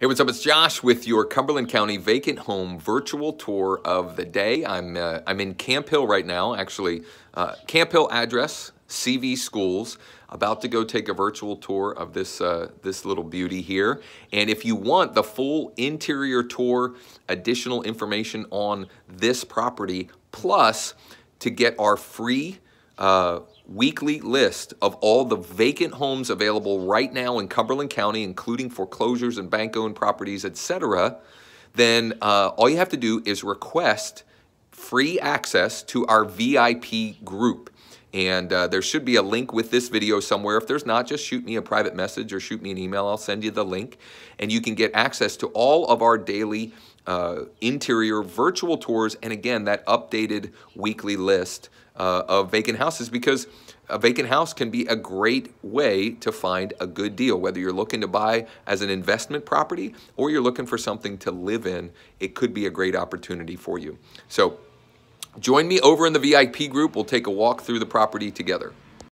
Hey, what's up? It's Josh with your Cumberland County Vacant Home Virtual Tour of the Day. I'm uh, I'm in Camp Hill right now, actually. Uh, Camp Hill address, CV Schools. About to go take a virtual tour of this uh, this little beauty here. And if you want the full interior tour, additional information on this property, plus to get our free uh, weekly list of all the vacant homes available right now in Cumberland County, including foreclosures and bank-owned properties, etc., then uh, all you have to do is request free access to our VIP group. And uh, there should be a link with this video somewhere. If there's not, just shoot me a private message or shoot me an email. I'll send you the link. And you can get access to all of our daily uh, interior virtual tours. And again, that updated weekly list uh, of vacant houses because a vacant house can be a great way to find a good deal. Whether you're looking to buy as an investment property or you're looking for something to live in, it could be a great opportunity for you. So Join me over in the VIP group. We'll take a walk through the property together.